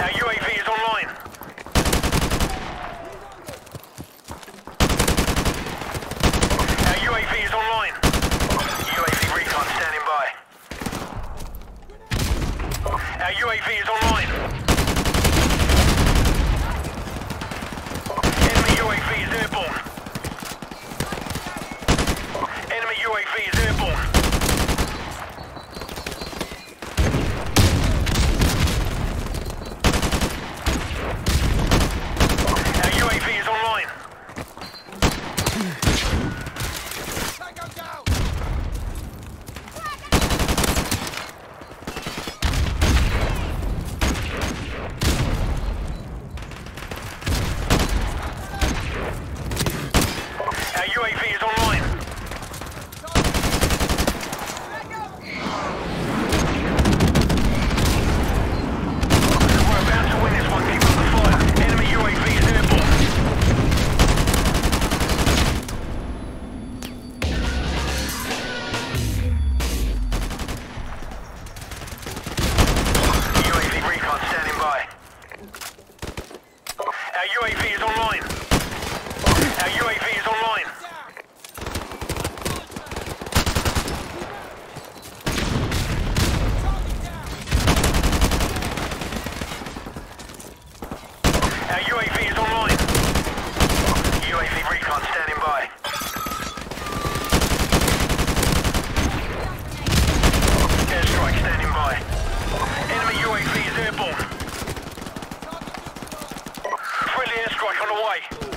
Our UAV is online. Way.